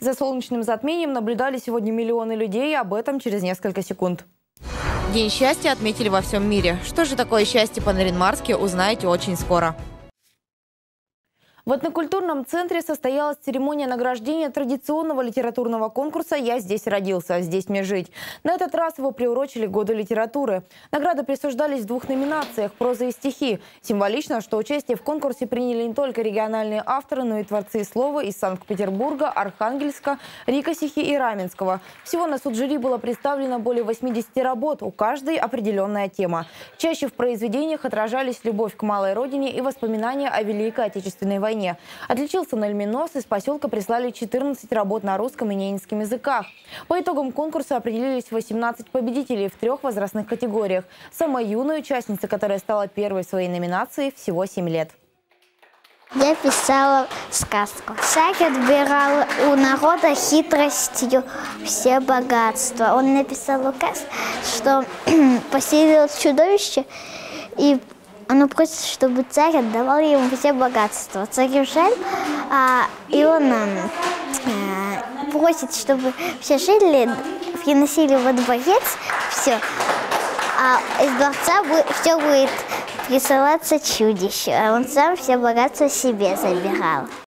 За солнечным затмением наблюдали сегодня миллионы людей, об этом через несколько секунд. День счастья отметили во всем мире. Что же такое счастье по Наринмарске, узнаете очень скоро. В этнокультурном центре состоялась церемония награждения традиционного литературного конкурса «Я здесь родился, здесь мне жить». На этот раз его приурочили году литературы. Награды присуждались в двух номинациях – проза и стихи. Символично, что участие в конкурсе приняли не только региональные авторы, но и творцы слова из Санкт-Петербурга, Архангельска, Рикосихи и Раменского. Всего на суд жюри было представлено более 80 работ, у каждой определенная тема. Чаще в произведениях отражались любовь к малой родине и воспоминания о Великой Отечественной войне войне. Отличился Нальминос, из поселка прислали 14 работ на русском и ненецком языках. По итогам конкурса определились 18 победителей в трех возрастных категориях. Самая юная участница, которая стала первой в своей номинации, всего 7 лет. Я писала сказку. Царь отбирал у народа хитростью все богатства. Он написал указ, что поселил чудовище и оно просит, чтобы царь отдавал ему все богатства. Царю жаль, а, и он а, просит, чтобы все жили, приносили во дворец все, а из дворца все будет рисоваться чудище, а он сам все богатства себе забирал.